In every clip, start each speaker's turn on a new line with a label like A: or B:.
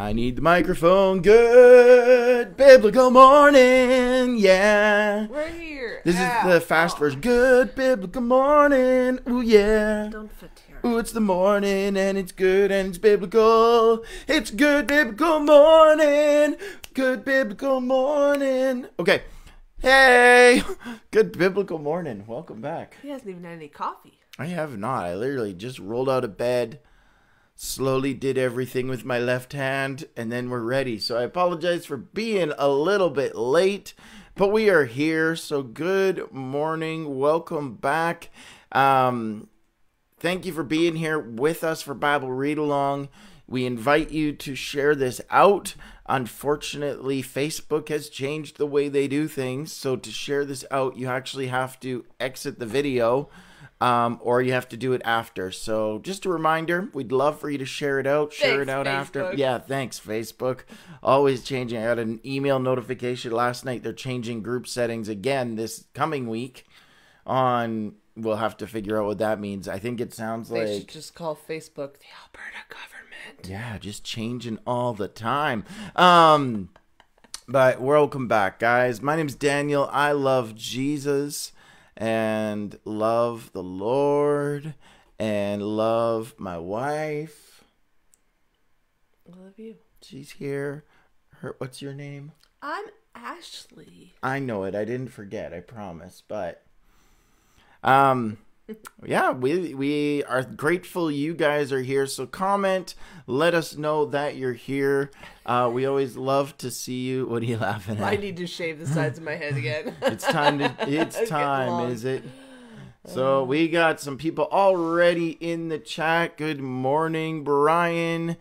A: I need the microphone. Good biblical morning. Yeah.
B: We're here.
A: This
B: Ow.
A: is the fast version. Good biblical morning. Ooh, yeah.
B: Don't fit here.
A: Ooh, it's the morning and it's good and it's biblical. It's good biblical morning. Good biblical morning. Okay. Hey. Good biblical morning. Welcome back.
B: He hasn't even had any coffee.
A: I have not. I literally just rolled out of bed, slowly did everything with my left hand, and then we're ready. So I apologize for being a little bit late, but we are here. So good morning. Welcome back. Um, thank you for being here with us for Bible Read Along. We invite you to share this out. Unfortunately, Facebook has changed the way they do things. So to share this out, you actually have to exit the video um, or you have to do it after. So just a reminder, we'd love for you to share it out. Share
B: Thanks,
A: it out after. Yeah, thanks, Facebook. Always changing. I got an email notification last night. They're changing group settings again this coming week. On we'll have to figure out what that means. I think it sounds like
B: They
A: like
B: should just call Facebook the Alberta government.
A: yeah, just changing all the time. Um, but welcome back, guys. My name's Daniel. I love Jesus and love the Lord and love my wife.
B: I love you.
A: She's here. Her, what's your name?
B: I'm Ashley.
A: I know it. I didn't forget. I promise. But um yeah, we we are grateful you guys are here. So comment, let us know that you're here. Uh we always love to see you. What are you laughing at?
B: I need to shave the sides of my head again.
A: It's time to it's time, is it? So we got some people already in the chat. Good morning, Brian.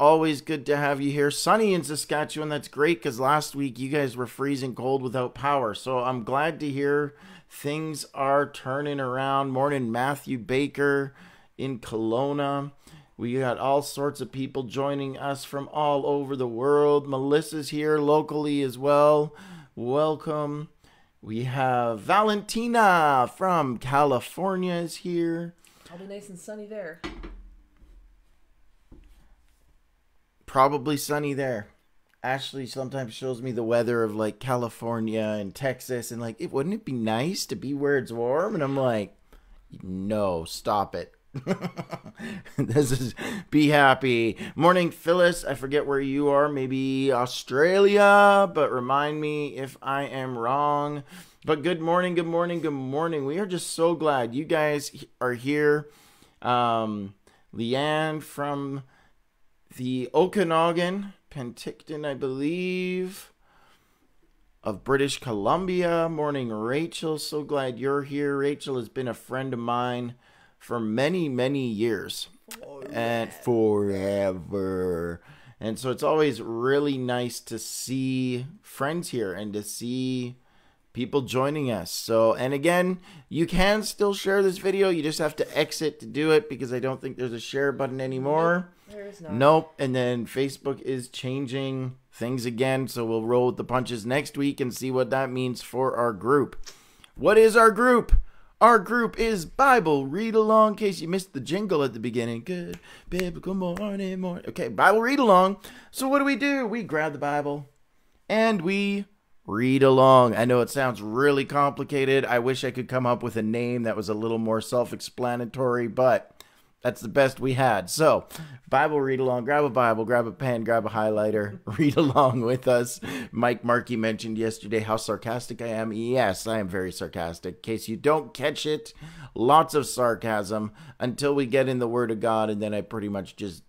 A: Always good to have you here. Sunny in Saskatchewan. That's great because last week you guys were freezing cold without power. So I'm glad to hear things are turning around. Morning, Matthew Baker in Kelowna. We got all sorts of people joining us from all over the world. Melissa's here locally as well. Welcome. We have Valentina from California is here.
B: I'll be nice and sunny there.
A: Probably sunny there. Ashley sometimes shows me the weather of like California and Texas and like, it wouldn't it be nice to be where it's warm? And I'm like, no, stop it. this is be happy. Morning, Phyllis. I forget where you are, maybe Australia, but remind me if I am wrong. But good morning, good morning, good morning. We are just so glad you guys are here. Um, Leanne from the Okanagan, Penticton, I believe, of British Columbia. Morning, Rachel. So glad you're here. Rachel has been a friend of mine for many, many years and forever. And so it's always really nice to see friends here and to see people joining us. So, and again, you can still share this video. You just have to exit to do it because I don't think there's a share button anymore.
B: There is no.
A: Nope. And then Facebook is changing things again. So we'll roll with the punches next week and see what that means for our group. What is our group? Our group is Bible Read Along. In case you missed the jingle at the beginning. Good biblical morning, morning. Okay, Bible Read Along. So what do we do? We grab the Bible and we read along. I know it sounds really complicated. I wish I could come up with a name that was a little more self explanatory, but that's the best we had. So, Bible read along. Grab a Bible, grab a pen, grab a highlighter, read along with us. Mike Markey mentioned yesterday how sarcastic I am. Yes, I am very sarcastic. In case you don't catch it, lots of sarcasm until we get in the Word of God, and then I pretty much just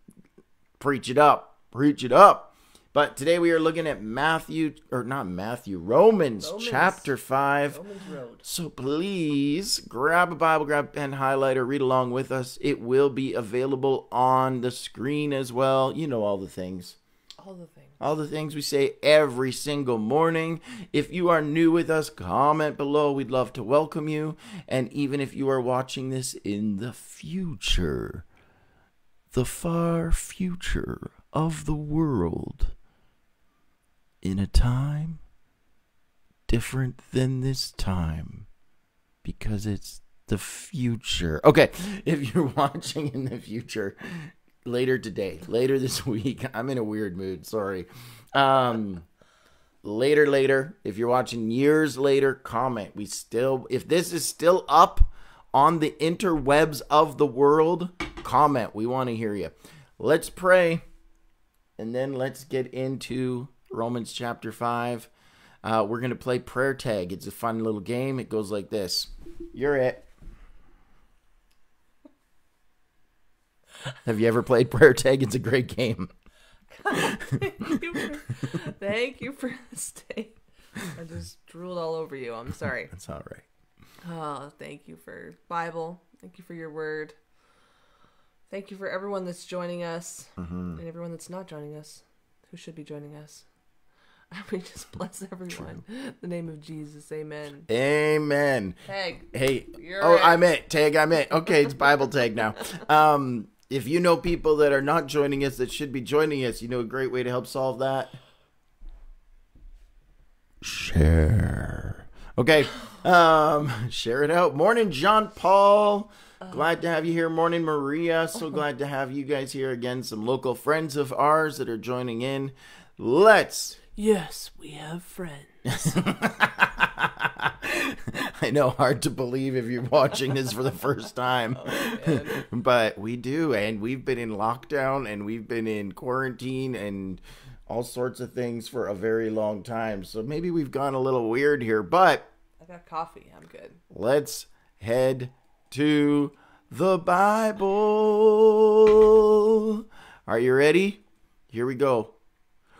A: preach it up, preach it up. But today we are looking at Matthew, or not Matthew, Romans,
B: Romans.
A: chapter 5.
B: Romans Road.
A: So please grab a Bible, grab a pen, highlighter, read along with us. It will be available on the screen as well. You know all the things.
B: All the things.
A: All the things we say every single morning. If you are new with us, comment below. We'd love to welcome you. And even if you are watching this in the future, the far future of the world, in a time different than this time because it's the future. Okay, if you're watching in the future, later today, later this week. I'm in a weird mood. Sorry. Um, later, later. If you're watching years later, comment. We still, if this is still up on the interwebs of the world, comment. We want to hear you. Let's pray, and then let's get into Romans chapter five. Uh, we're gonna play prayer tag. It's a fun little game. It goes like this. You're it. Have you ever played prayer tag? It's a great game.
B: Thank you for, thank you for this day. I just drooled all over you. I'm sorry.
A: That's all right.
B: Oh, thank you for Bible. Thank you for your word. Thank you for everyone that's joining us
A: Mm-hmm.
B: and everyone that's not joining us, who should be joining us. We just bless everyone. In the name of Jesus, Amen.
A: Amen.
B: Peg,
A: Hey,
B: You're
A: oh,
B: it.
A: I'm it. Tag, I'm it. Okay, it's Bible tag now. Um, if you know people that are not joining us that should be joining us, you know a great way to help solve that. Share. Okay. Um, share it out. Morning, John Paul. Glad to have you here. Morning, Maria. So glad to have you guys here again. Some local friends of ours that are joining in. Let's
B: yes, we have friends.
A: I know, hard to believe if you're watching this for the first time. Oh, but we do, and we've been in lockdown and we've been in quarantine and all sorts of things for a very long time. So maybe we've gone a little weird here, but
B: I got coffee. I'm good.
A: let's head to the Bible. Are you ready? Here we go.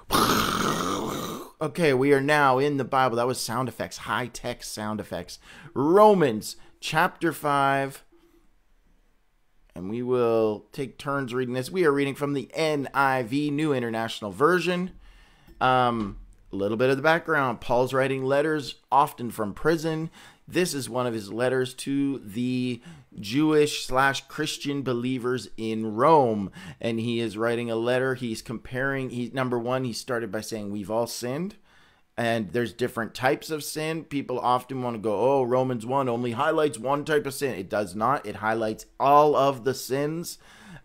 A: Okay, we are now in the Bible. That was sound effects, high tech sound effects. Romans chapter 5. And we will take turns reading this. We are reading from the NIV, New International Version. Um, a little bit of the background. Paul's writing letters, often from prison. This is one of his letters to the Jewish slash Christian believers in Rome, and he is writing a letter. He's comparing. He number one, he started by saying we've all sinned, and there's different types of sin. People often want to go, oh, Romans one only highlights one type of sin. It does not. It highlights all of the sins,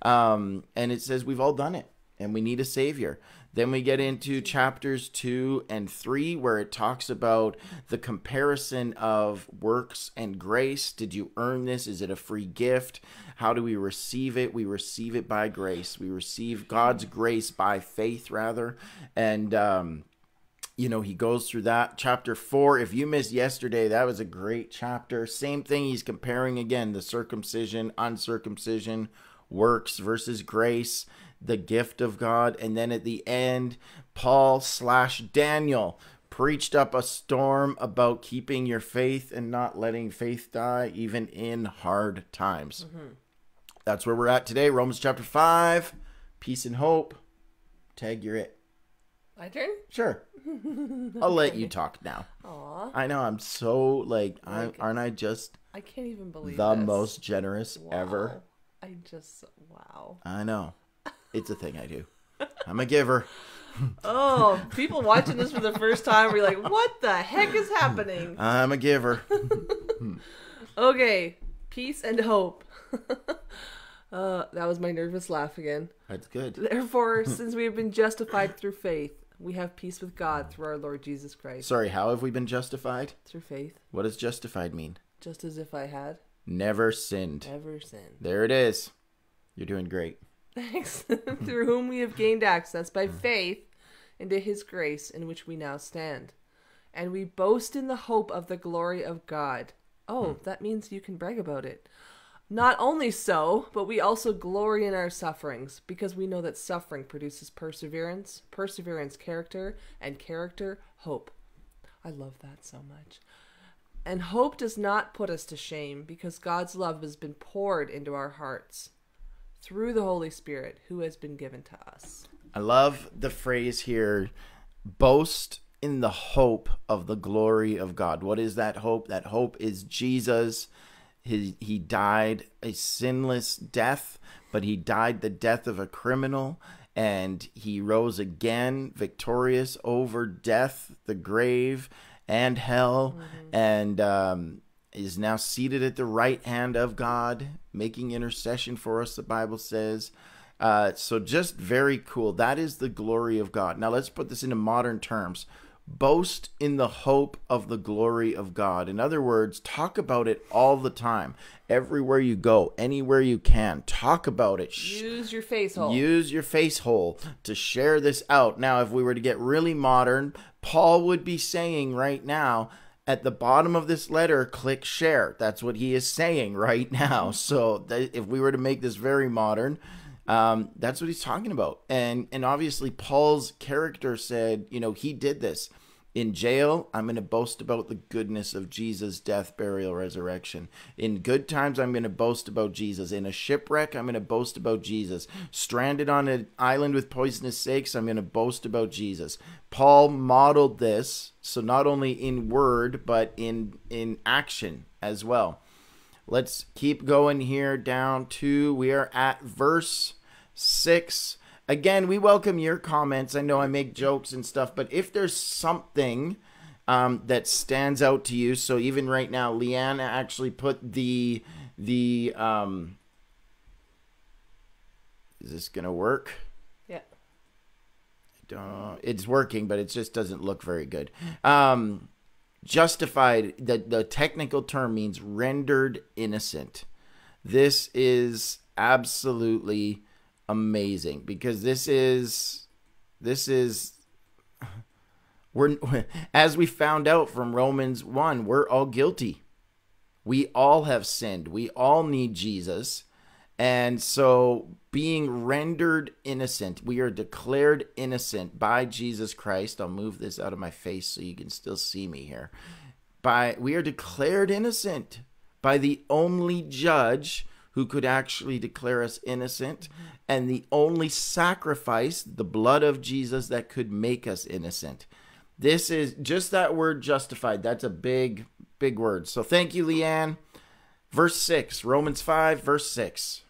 A: um, and it says we've all done it, and we need a savior. Then we get into chapters two and three, where it talks about the comparison of works and grace. Did you earn this? Is it a free gift? How do we receive it? We receive it by grace. We receive God's grace by faith, rather. And, um, you know, he goes through that. Chapter four, if you missed yesterday, that was a great chapter. Same thing. He's comparing again the circumcision, uncircumcision, works versus grace, the gift of God. And then at the end, Paul slash Daniel preached up a storm about keeping your faith and not letting faith die, even in hard times. Mm-hmm. That's where we're at today. Romans chapter 5, peace and hope. Tag, you're it.
B: My turn?
A: Sure. I'll let you talk now.
B: Aw.
A: I know I'm so like, I, aren't I just
B: I can't even believe
A: the
B: this.
A: most generous ever?
B: I just wow.
A: I know. It's a thing I do. I'm a giver.
B: Oh, people watching this for the first time were like, "What the heck is happening?"
A: I'm a giver.
B: Okay, peace and hope. uh, that was my nervous laugh again.
A: That's good.
B: Therefore, since we have been justified through faith, we have peace with God through our Lord Jesus Christ.
A: Sorry, how have we been justified?
B: Through faith,
A: What does justified mean?
B: just as if I had
A: Never sinned.
B: never sinned.
A: There it is. You're doing great.
B: Thanks. through whom we have gained access by faith into his grace in which we now stand. And we boast in the hope of the glory of God. Oh, hmm. that means you can brag about it. Not only so, but we also glory in our sufferings, because we know that suffering produces perseverance, perseverance, character, and character, hope. I love that so much. And hope does not put us to shame, because God's love has been poured into our hearts through the Holy Spirit who has been given to us.
A: I love the phrase here boast in the hope of the glory of God. What is that hope? That hope is Jesus. He, he died a sinless death, but he died the death of a criminal, and he rose again victorious over death, the grave, and hell, and um, is now seated at the right hand of God, making intercession for us, the Bible says. Uh, so just very cool. That is the glory of God. Now let's put this into modern terms. Boast in the hope of the glory of God. In other words, talk about it all the time. Everywhere you go, anywhere you can, talk about it.
B: Use your face hole.
A: Use your face hole to share this out. Now, if we were to get really modern, Paul would be saying right now, at the bottom of this letter, click share. That's what he is saying right now. So th- if we were to make this very modern, um, that's what he's talking about. And and obviously Paul's character said, you know, he did this. In jail, I'm going to boast about the goodness of Jesus' death, burial, resurrection. In good times, I'm going to boast about Jesus. In a shipwreck, I'm going to boast about Jesus. Stranded on an island with poisonous snakes, I'm going to boast about Jesus. Paul modeled this, so not only in word, but in, in action as well. Let's keep going here down to, we are at verse 6 again, we welcome your comments. I know I make jokes and stuff, but if there's something um, that stands out to you, so even right now, Leanne actually put the the um, is this gonna work?
B: Yeah.
A: Don't, it's working, but it just doesn't look very good. Um, justified. The the technical term means rendered innocent. This is absolutely amazing because this is this is we're as we found out from Romans 1 we're all guilty. We all have sinned. We all need Jesus. And so being rendered innocent we are declared innocent by Jesus Christ. I'll move this out of my face so you can still see me here. By we are declared innocent by the only judge who could actually declare us innocent, and the only sacrifice, the blood of Jesus, that could make us innocent. This is just that word justified. That's a big, big word. So thank you, Leanne. Verse 6, Romans 5, verse 6.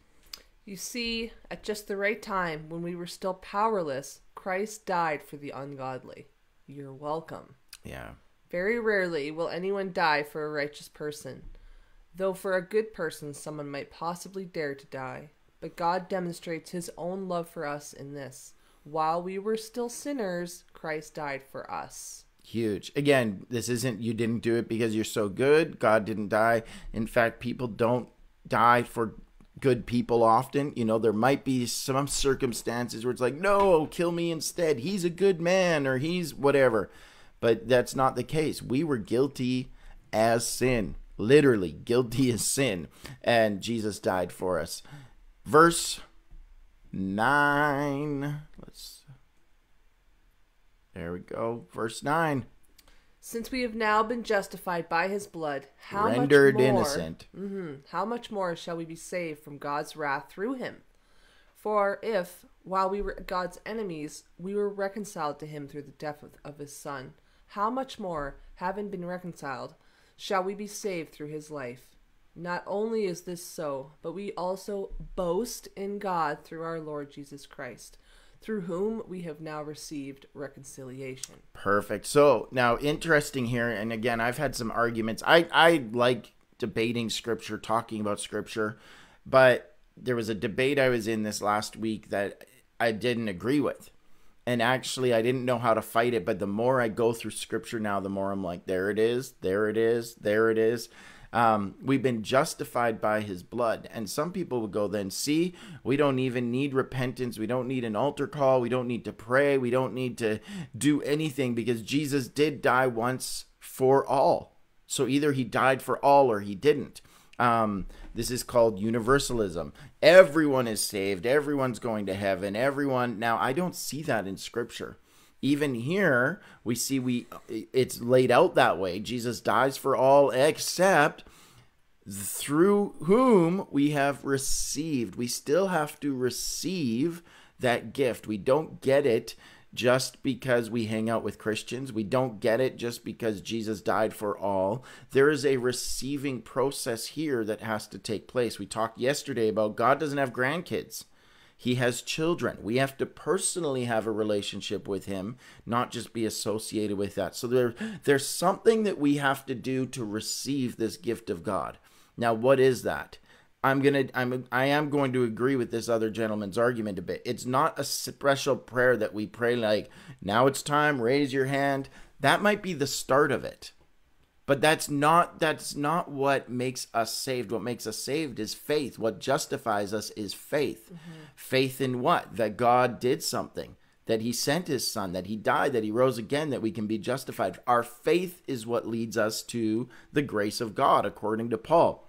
B: You see, at just the right time, when we were still powerless, Christ died for the ungodly. You're welcome.
A: Yeah.
B: Very rarely will anyone die for a righteous person though for a good person someone might possibly dare to die. But God demonstrates his own love for us in this. While we were still sinners, Christ died for us.
A: Huge. Again, this isn't you didn't do it because you're so good. God didn't die. In fact, people don't die for good people often. You know, there might be some circumstances where it's like, no, kill me instead. He's a good man or he's whatever. But that's not the case. We were guilty as sin literally guilty as sin, and Jesus died for us. Verse 9. Let's. There we go. Verse 9.
B: Since we have now been justified by his blood, how
A: rendered
B: much more,
A: innocent.
B: Mm-hmm, how much more shall we be saved from God's wrath through him? For if, while we were God's enemies, we were reconciled to him through the death of, of his Son, how much more, having been reconciled, shall we be saved through his life. Not only is this so, but we also boast in God through our Lord Jesus Christ, through whom we have now received reconciliation.
A: Perfect. So now interesting here, and again, I've had some arguments. I, I like debating scripture, talking about scripture, but there was a debate I was in this last week that I didn't agree with and actually I didn't know how to fight it, but the more I go through scripture now, the more I'm like, there it is, there it is, there it is. Um, we've been justified by his blood. And some people would go, then, see, we don't even need repentance. We don't need an altar call. We don't need to pray. We don't need to do anything because Jesus did die once for all. So either he died for all or he didn't. Um, this is called universalism. Everyone is saved. Everyone's going to heaven. Everyone. Now, I don't see that in scripture. Even here, we see we it's laid out that way. Jesus dies for all except through whom we have received. We still have to receive that gift. We don't get it just because we hang out with Christians. We don't get it just because Jesus died for all. There is a receiving process here that has to take place. We talked yesterday about God doesn't have grandkids. He has children. We have to personally have a relationship with him, not just be associated with that. So there there's something that we have to do to receive this gift of God. Now, what is that? I'm gonna I'm I am going to agree with this other gentleman's argument a bit. It's not a special prayer that we pray like now it's time, raise your hand. That might be the start of it. But that's not that's not what makes us saved. What makes us saved is faith. What justifies us is faith. Mm-hmm. Faith in what? That God did something. That he sent his son, that he died, that he rose again, that we can be justified. Our faith is what leads us to the grace of God, according to Paul.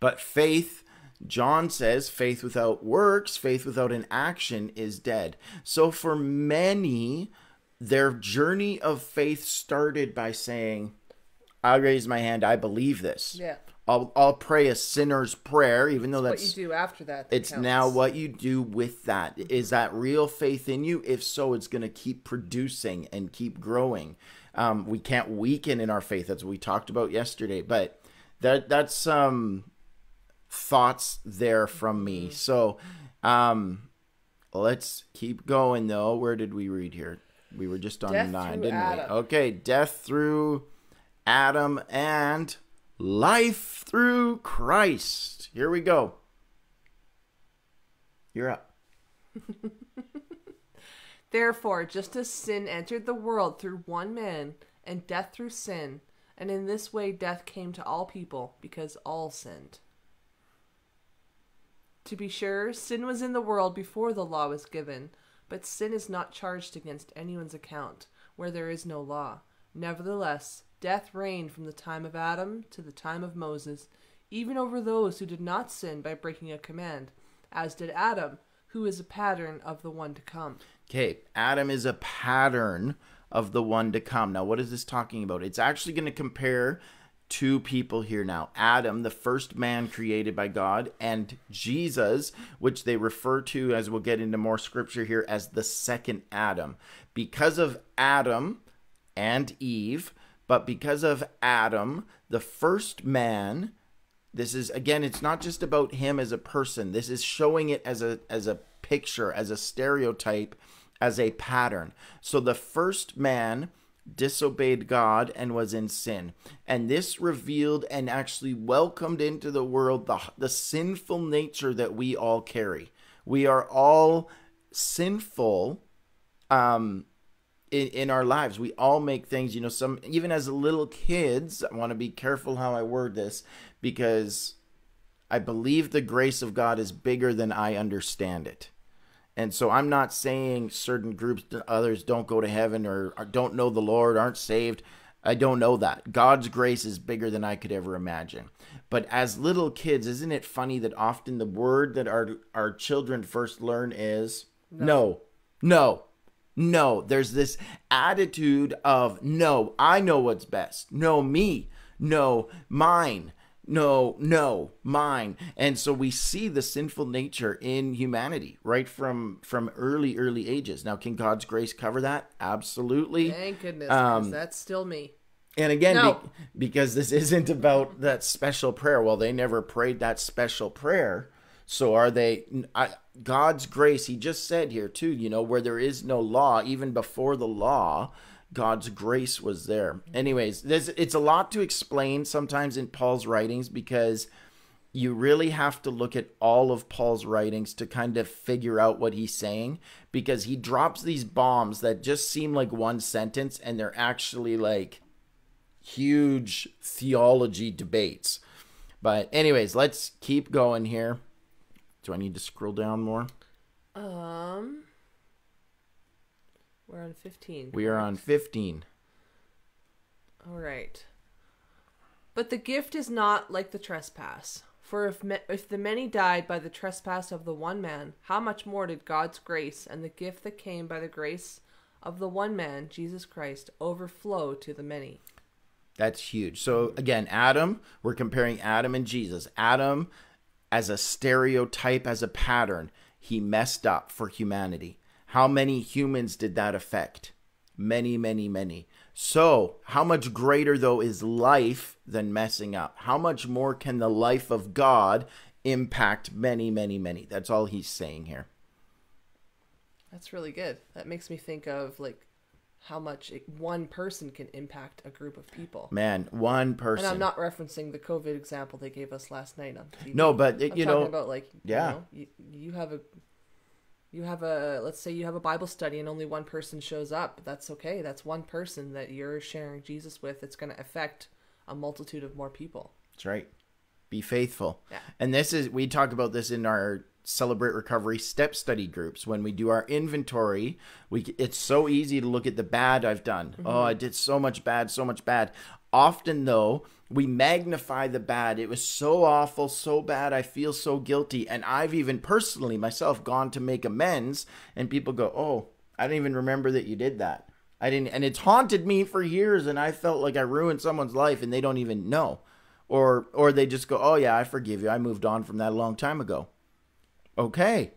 A: But faith, John says, faith without works, faith without an action is dead. So for many, their journey of faith started by saying, I raise my hand, I believe this.
B: Yeah.
A: I'll, I'll pray a sinner's prayer, even though that's What
B: you do after that. that
A: it's
B: counts.
A: now what you do with that. Is that real faith in you? If so, it's going to keep producing and keep growing. Um, we can't weaken in our faith. That's what we talked about yesterday. But that that's some thoughts there from me. So um, let's keep going though. Where did we read here? We were just on
B: Death
A: nine, didn't
B: Adam.
A: we? Okay, death through Adam and life through Christ. Here we go. You're up.
B: Therefore, just as sin entered the world through one man, and death through sin, and in this way death came to all people, because all sinned. To be sure, sin was in the world before the law was given, but sin is not charged against anyone's account, where there is no law. Nevertheless, death reigned from the time of Adam to the time of Moses, even over those who did not sin by breaking a command, as did Adam, who is a pattern of the one to come.
A: Okay, Adam is a pattern of the one to come. Now, what is this talking about? It's actually going to compare two people here now Adam, the first man created by God, and Jesus, which they refer to, as we'll get into more scripture here, as the second Adam. Because of Adam and Eve, but because of Adam, the first man, this is again it's not just about him as a person this is showing it as a as a picture as a stereotype as a pattern so the first man disobeyed god and was in sin. And this revealed and actually welcomed into the world the the sinful nature that we all carry. We are all sinful um in, in our lives. We all make things you know some even as little kids i want to be careful how i word this because i believe the grace of god is bigger than i understand it and so i'm not saying certain groups others don't go to heaven or, or don't know the lord aren't saved. I don't know that. God's grace is bigger than i could ever imagine. But as little kids isn't it funny that often the word that our our children first learn is? No. No. No, there's this attitude of no, I know what's best. No, me. No, mine. No, no, mine. And so we see the sinful nature in humanity right from from early early ages. Now, can God's grace cover that? Absolutely.
B: Thank goodness,
A: Um,
B: that's still me.
A: And again,
B: No.
A: be- because this isn't about that special prayer. Well, they never prayed that special prayer. So are they? I, God's grace, he just said here too, you know, where there is no law, even before the law, God's grace was there. Anyways, there's, it's a lot to explain sometimes in Paul's writings because you really have to look at all of Paul's writings to kind of figure out what he's saying because he drops these bombs that just seem like one sentence and they're actually like huge theology debates. But anyways, let's keep going here. Do I need to scroll down more?
B: Um, we're on fifteen.
A: We are on 15.
B: All right. But the gift is not like the trespass. For if me- if the many died by the trespass of the one man, how much more did God's grace and the gift that came by the grace of the one man, Jesus Christ, overflow to the many?
A: That's huge. So again, Adam, we're comparing Adam and Jesus. Adam as a stereotype, as a pattern, he messed up for humanity. How many humans did that affect? Many, many, many. So, how much greater, though, is life than messing up? How much more can the life of God impact many, many, many? That's all he's saying here.
B: That's really good. That makes me think of like how much it, one person can impact a group of people.
A: Man, one person.
B: And I'm not referencing the COVID example they gave us last night on TV.
A: No, but it,
B: I'm
A: you
B: talking
A: know,
B: about like
A: yeah.
B: you, know, you, you have a you have a let's say you have a Bible study and only one person shows up. That's okay. That's one person that you're sharing Jesus with. It's going to affect a multitude of more people.
A: That's right. Be faithful.
B: Yeah.
A: And this is we talk about this in our celebrate recovery step study groups when we do our inventory we it's so easy to look at the bad i've done oh mm-hmm. i did so much bad so much bad often though we magnify the bad. It was so awful so bad i feel so guilty. And i've even personally myself gone to make amends and people go oh i didn't even remember that you did that. I didn't and it's haunted me for years and i felt like i ruined someone's life and they don't even know. Or or they just go oh yeah i forgive you. I moved on from that a long time ago. Okay.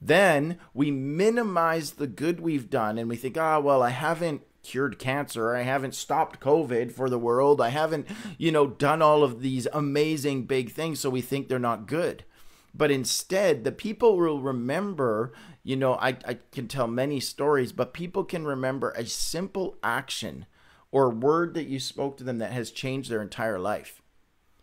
A: Then we minimize the good we've done and we think, ah, oh, well, I haven't cured cancer. I haven't stopped COVID for the world. I haven't, you know, done all of these amazing big things. So we think they're not good. But instead, the people will remember, you know, I, I can tell many stories, but people can remember a simple action or word that you spoke to them that has changed their entire life.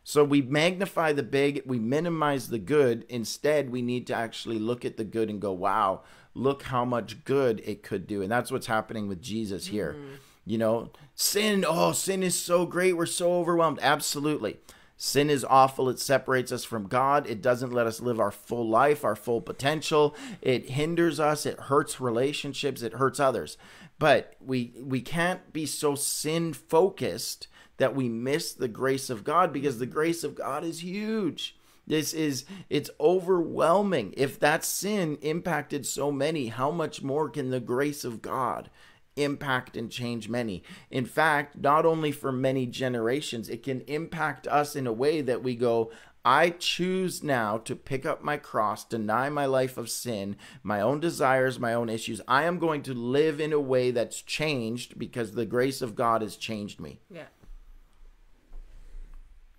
A: So we magnify the big, we minimize the good. Instead, we need to actually look at the good and go, wow, look how much good it could do. And that's what's happening with Jesus here. Mm. You know, sin, oh, sin is so great. We're so overwhelmed. Absolutely. Sin is awful. It separates us from God. It doesn't let us live our full life, our full potential. It hinders us. It hurts relationships. It hurts others. But we we can't be so sin focused that we miss the grace of God because the grace of God is huge. This is it's overwhelming. If that sin impacted so many, how much more can the grace of God impact and change many? In fact, not only for many generations, it can impact us in a way that we go, I choose now to pick up my cross, deny my life of sin, my own desires, my own issues. I am going to live in a way that's changed because the grace of God has changed me.
B: Yeah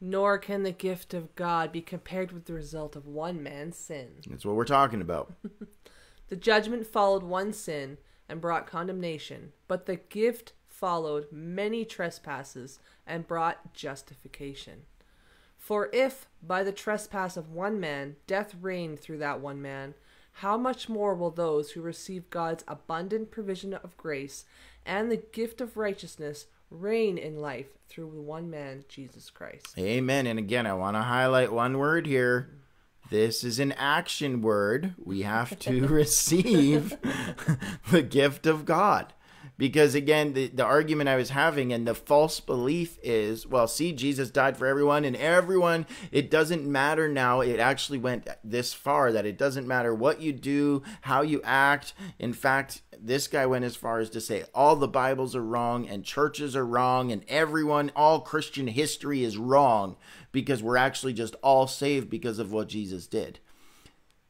B: nor can the gift of God be compared with the result of one man's sin.
A: That's what we're talking about.
B: the judgment followed one sin and brought condemnation, but the gift followed many trespasses and brought justification. For if by the trespass of one man death reigned through that one man, how much more will those who receive God's abundant provision of grace and the gift of righteousness reign in life through one man, Jesus Christ.
A: Amen. And again, I want to highlight one word here. This is an action word. We have to receive the gift of God because again the, the argument i was having and the false belief is well see jesus died for everyone and everyone it doesn't matter now. It actually went this far that it doesn't matter what you do how you act. In fact this guy went as far as to say all the bibles are wrong and churches are wrong and everyone all christian history is wrong because we're actually just all saved because of what jesus did.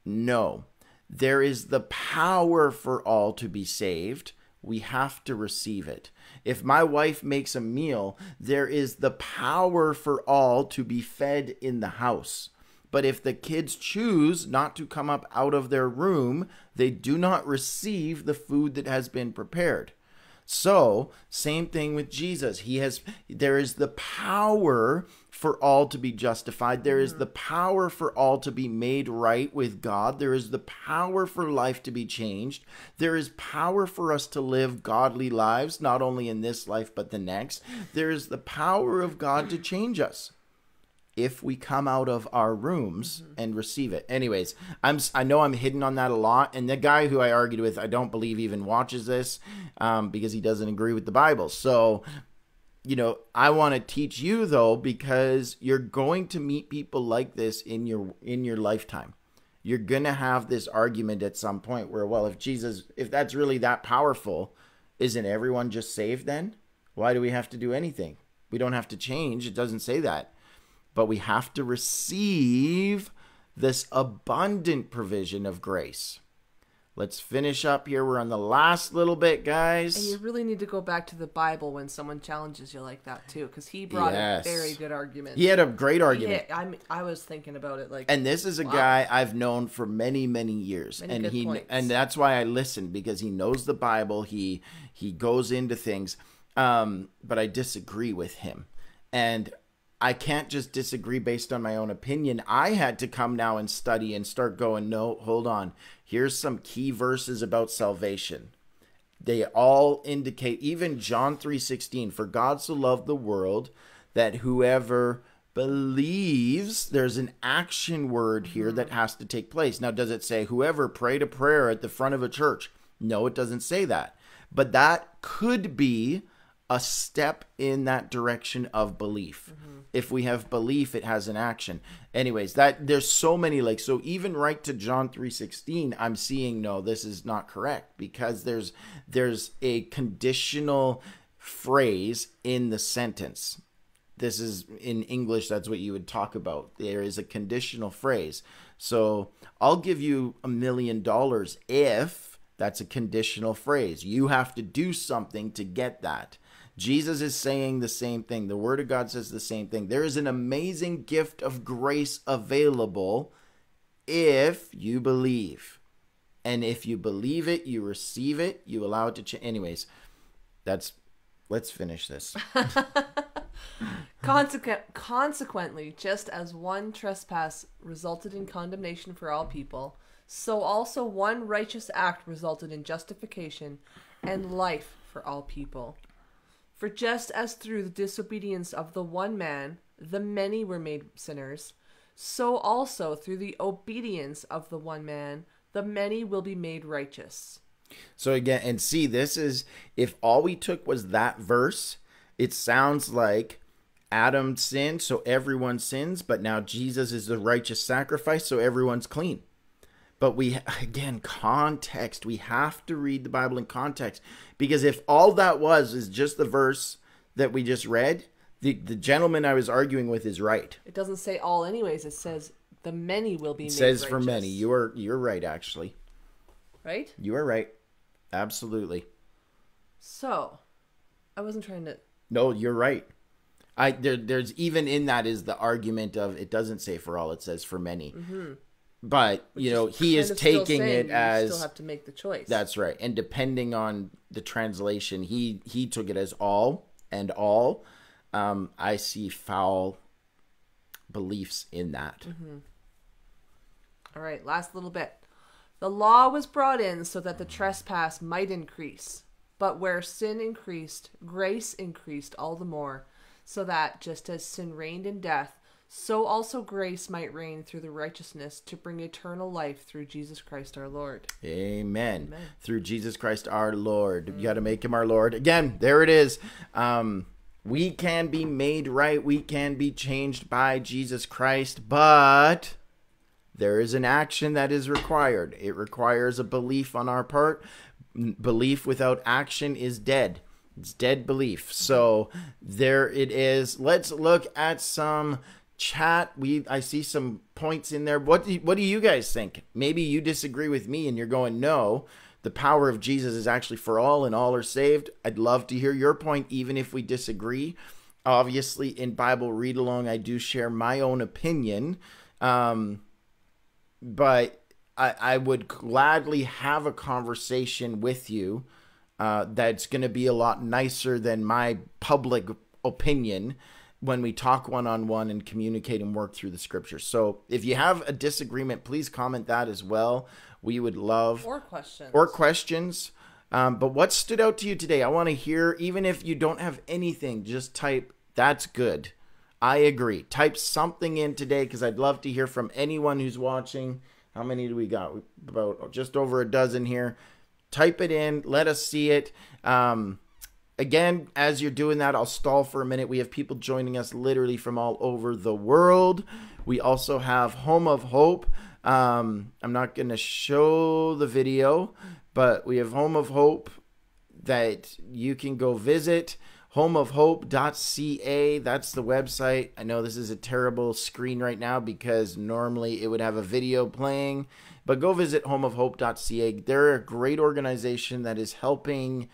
A: No. There is the power for all to be saved we have to receive it. If my wife makes a meal, there is the power for all to be fed in the house. But if the kids choose not to come up out of their room, they do not receive the food that has been prepared. So, same thing with Jesus. He has there is the power for all to be justified. There is the power for all to be made right with God. There is the power for life to be changed. There is power for us to live godly lives, not only in this life, but the next. There is the power of God to change us if we come out of our rooms mm-hmm. and receive it. Anyways, I'm I know I'm hidden on that a lot, and the guy who I argued with, I don't believe even watches this um, because he doesn't agree with the Bible. So, you know, I want to teach you though because you're going to meet people like this in your in your lifetime. You're gonna have this argument at some point where, well, if Jesus, if that's really that powerful, isn't everyone just saved then? Why do we have to do anything? We don't have to change. It doesn't say that but we have to receive this abundant provision of grace. Let's finish up here. We're on the last little bit, guys.
B: And you really need to go back to the Bible when someone challenges you like that too, because he brought
A: Yes.
B: a very good argument.
A: He had a great argument.
B: Yeah, I'm, I was thinking about it like,
A: And this is a
B: Wow.
A: guy I've known for many, many years,
B: Many
A: and he
B: points.
A: and that's why I listen because he knows the Bible. He he goes into things, um, but I disagree with him, and I can't just disagree based on my own opinion. I had to come now and study and start going. No, hold on. Here's some key verses about salvation they all indicate even john 3.16 for god so loved the world that whoever believes there's an action word here mm-hmm. that has to take place now does it say whoever prayed a prayer at the front of a church no it doesn't say that but that could be a step in that direction of belief. Mm-hmm. If we have belief it has an action. Anyways that there's so many like so even right to john 3.16 i'm seeing no this is not correct because there's there's a conditional phrase in the sentence. This is in english that's what you would talk about. There is a conditional phrase. So i'll give you a million dollars if that's a conditional phrase you have to do something to get that Jesus is saying the same thing. The Word of God says the same thing. There is an amazing gift of grace available if you believe. And if you believe it, you receive it, you allow it to change. Anyways, that's. Let's finish this.
B: Consequent, consequently, just as one trespass resulted in condemnation for all people, so also one righteous act resulted in justification and life for all people. For just as through the disobedience of the one man the many were made sinners, so also through the obedience of the one man the many will be made righteous.
A: So again, and see, this is if all we took was that verse, it sounds like Adam sinned, so everyone sins, but now Jesus is the righteous sacrifice, so everyone's clean. But we, again, context. We have to read the Bible in context. Because if all that was is just the verse that we just read, the, the gentleman I was arguing with is right.
B: It doesn't say all anyways, it says the many will be
A: It
B: made
A: says for many. You are you're right, actually.
B: right?
A: You are right. Absolutely.
B: So, I wasn't trying to.
A: No, you're right. I there, there's even in that is the argument of it doesn't say for all, it says for many. Mm-hmm. But you know, he is
B: kind of still
A: taking it
B: you
A: as
B: still have to make the choice.
A: That's right. And depending on the translation, he he took it as all and all. Um, I see foul beliefs in that.
B: Mm-hmm. All right, last little bit. The law was brought in so that the trespass might increase. But where sin increased, grace increased all the more, so that just as sin reigned in death, so also grace might reign through the righteousness to bring eternal life through Jesus Christ our Lord.
A: Amen. Through Jesus Christ our Lord. You got to make him our Lord. Again, there it is. Um, we can be made right. We can be changed by Jesus Christ, but there is an action that is required. It requires a belief on our part. Belief without action is dead. It's dead belief. So there it is. Let's look at some chat. We I see some points in there. What do what do you guys think? Maybe you disagree with me and you're going no. The power of Jesus is actually for all and all are saved. I'd love to hear your point even if we disagree. Obviously in Bible read along I do share my own opinion. Um but I, I would gladly have a conversation with you uh, that's going to be a lot nicer than my public opinion when we talk one on one and communicate and work through the scriptures. So if you have a disagreement, please comment that as well. We would love
B: Or questions.
A: or questions. Um, but what stood out to you today? I want to hear, even if you don't have anything, just type, that's good. I agree. Type something in today because I'd love to hear from anyone who's watching. How many do we got? About just over a dozen here. Type it in. Let us see it. Um, again, as you're doing that, I'll stall for a minute. We have people joining us literally from all over the world. We also have Home of Hope. Um, I'm not going to show the video, but we have Home of Hope that you can go visit. homeofhope.ca. That's the website. I know this is a terrible screen right now because normally it would have a video playing, but go visit homeofhope.ca. They're a great organization that is helping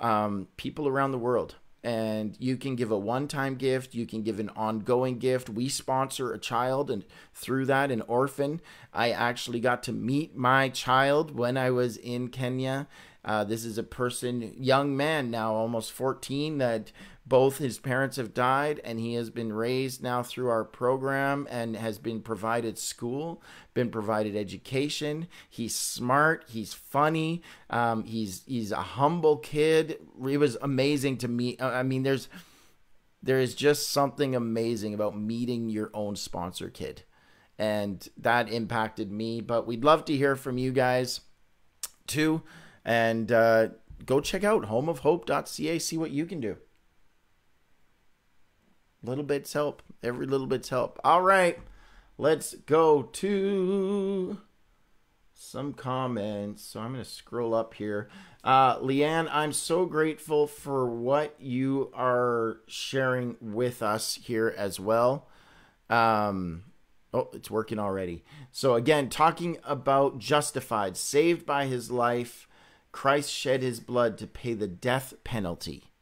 A: um, people around the world. And you can give a one time gift, you can give an ongoing gift. We sponsor a child, and through that, an orphan. I actually got to meet my child when I was in Kenya. Uh, this is a person, young man now, almost 14, that both his parents have died, and he has been raised now through our program and has been provided school, been provided education. He's smart, he's funny, um, he's he's a humble kid. It was amazing to meet. I mean, there's there is just something amazing about meeting your own sponsor kid, and that impacted me. But we'd love to hear from you guys too, and uh, go check out homeofhope.ca. See what you can do little bits help. Every little bits help. All right, let's go to some comments. So I'm going to scroll up here. Uh, Leanne, I'm so grateful for what you are sharing with us here as well. Um, oh, it's working already. So again, talking about justified, saved by his life. Christ shed his blood to pay the death penalty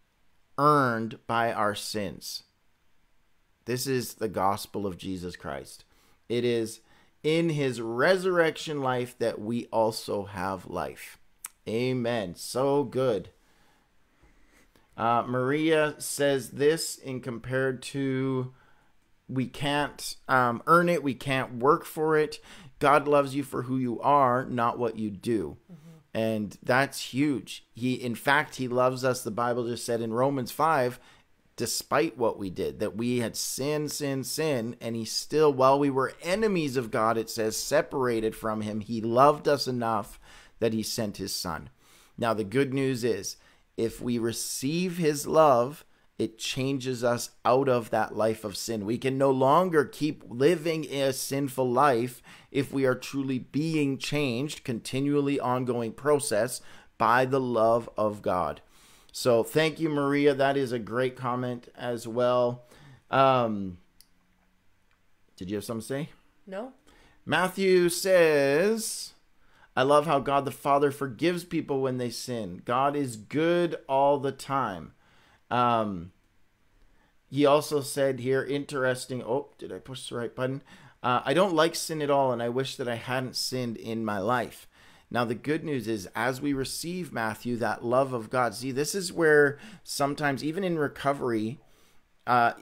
A: earned by our sins. This is the gospel of Jesus Christ. It is in his resurrection life that we also have life. Amen. So good. Uh, Maria says this in compared to we can't um, earn it, we can't work for it. God loves you for who you are, not what you do. Mm-hmm. And that's huge. He, in fact, he loves us. The Bible just said in Romans 5 despite what we did, that we had sin, sin, sin, and he still, while we were enemies of God, it says, separated from him, he loved us enough that he sent his son. Now, the good news is, if we receive his love, it changes us out of that life of sin. We can no longer keep living a sinful life if we are truly being changed, continually ongoing process by the love of God. So thank you, Maria. That is a great comment as well. Um, did you have something to say?
B: No.
A: Matthew says, I love how God the Father forgives people when they sin. God is good all the time. Um, he also said here, interesting. Oh, did I push the right button? Uh, I don't like sin at all, and I wish that I hadn't sinned in my life. Now, the good news is, as we receive Matthew, that love of God, see, this is where sometimes, even in recovery, uh,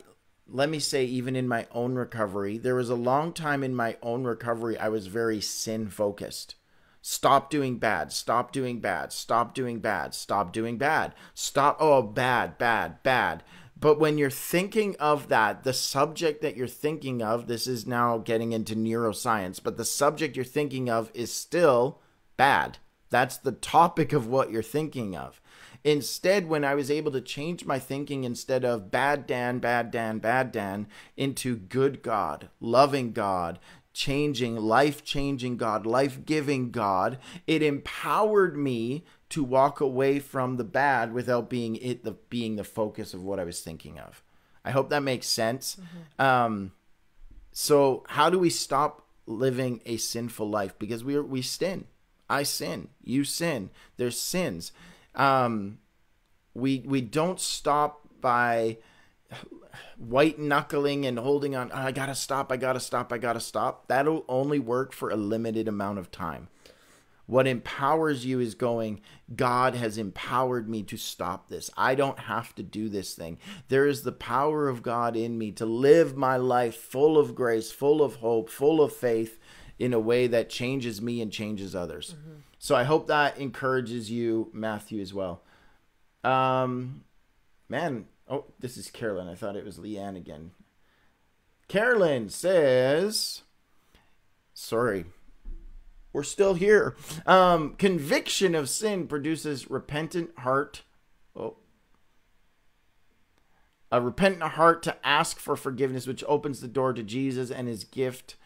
A: let me say, even in my own recovery, there was a long time in my own recovery I was very sin focused. Stop doing bad, stop doing bad, stop doing bad, stop doing bad, stop, oh, bad, bad, bad. But when you're thinking of that, the subject that you're thinking of, this is now getting into neuroscience, but the subject you're thinking of is still bad. That's the topic of what you're thinking of. Instead, when I was able to change my thinking instead of bad Dan, bad Dan, bad Dan into good God, loving God, changing, life changing God, life giving God, it empowered me to walk away from the bad without being it the being the focus of what I was thinking of. I hope that makes sense. Mm-hmm. Um, so how do we stop living a sinful life? Because we we sin. I sin, you sin. There's sins. Um, we we don't stop by white knuckling and holding on. Oh, I gotta stop. I gotta stop. I gotta stop. That'll only work for a limited amount of time. What empowers you is going, God has empowered me to stop this. I don't have to do this thing. There is the power of God in me to live my life full of grace, full of hope, full of faith, in a way that changes me and changes others. Mm-hmm. So I hope that encourages you, Matthew, as well. Um, man, oh, this is Carolyn. I thought it was Leanne again. Carolyn says, sorry, we're still here. Um, conviction of sin produces repentant heart. Oh, a repentant heart to ask for forgiveness, which opens the door to Jesus and his gift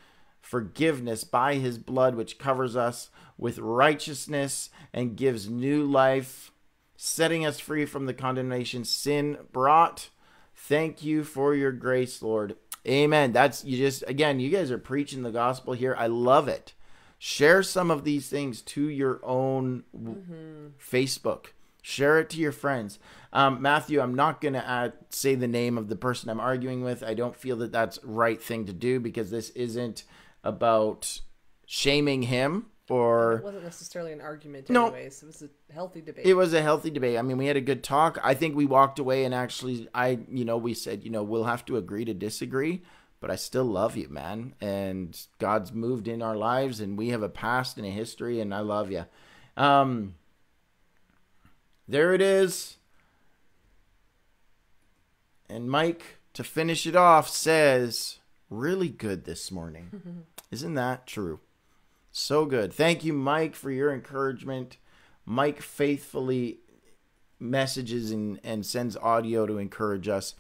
A: forgiveness by his blood, which covers us with righteousness and gives new life setting us free from the condemnation sin brought. Thank you for your grace, Lord. Amen. That's you just again, you guys are preaching the gospel here. I love it. Share some of these things to your own mm-hmm. Facebook. Share it to your friends. Um, Matthew, I'm not going to say the name of the person I'm arguing with. I don't feel that that's right thing to do because this isn't about shaming him or
B: it wasn't necessarily an argument no, anyways. It was a healthy debate.
A: It was a healthy debate. I mean we had a good talk. I think we walked away and actually i you know we said you know we'll have to agree to disagree but i still love you man. And god's moved in our lives and we have a past and a history and i love you um there it is. And mike to finish it off says really good this morning isn't that true so good. Thank you, Mike, for your encouragement. Mike faithfully messages and, and sends audio to encourage us.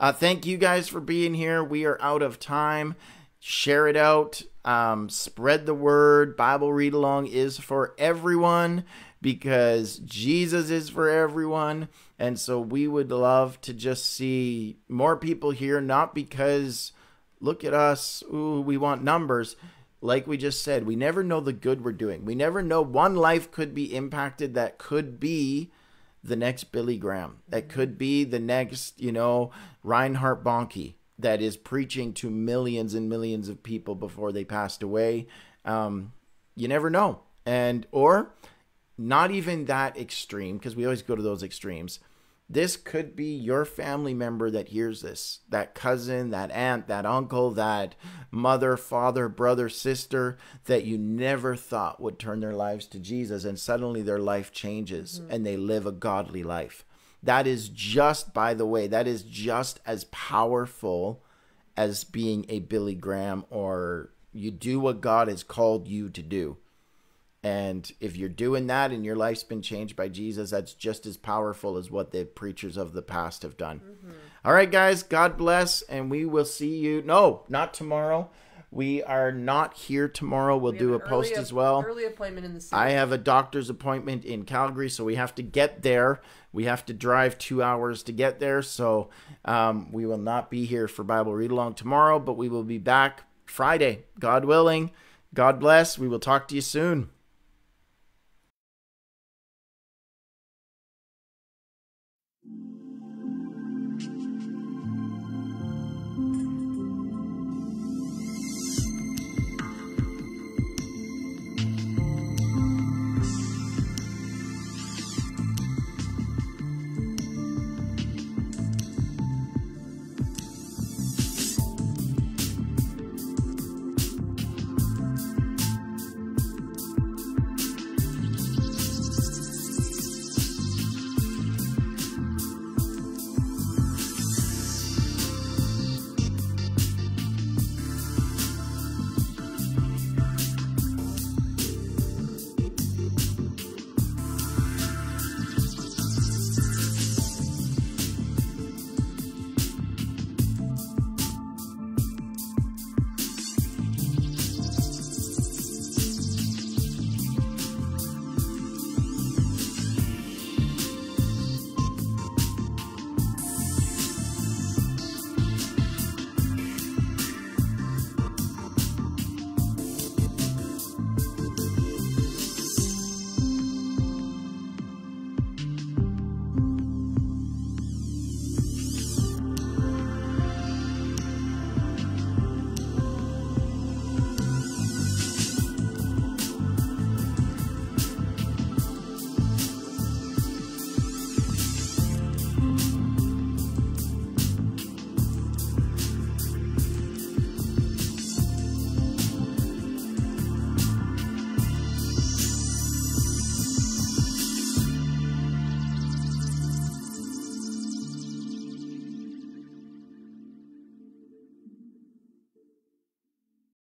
A: Uh, thank you guys for being here. We are out of time. Share it out. Um, spread the word. Bible read along is for everyone because Jesus is for everyone. And so we would love to just see more people here, not because look at us, ooh, we want numbers like we just said, we never know the good we're doing. We never know one life could be impacted that could be the next Billy Graham, that could be the next, you know, Reinhard Bonnke that is preaching to millions and millions of people before they passed away. Um, you never know. And, or not even that extreme, because we always go to those extremes this could be your family member that hears this that cousin, that aunt, that uncle, that mother, father, brother, sister that you never thought would turn their lives to Jesus, and suddenly their life changes mm-hmm. and they live a godly life. That is just, by the way, that is just as powerful as being a Billy Graham or you do what God has called you to do. And if you're doing that and your life's been changed by Jesus, that's just as powerful as what the preachers of the past have done. Mm-hmm. All right, guys, God bless, and we will see you. No, not tomorrow. We are not here tomorrow. We'll we do a post as well.
B: Early appointment in the city.
A: I have a doctor's appointment in Calgary, so we have to get there. We have to drive two hours to get there, so um, we will not be here for Bible read along tomorrow, but we will be back Friday, God willing. God bless. We will talk to you soon.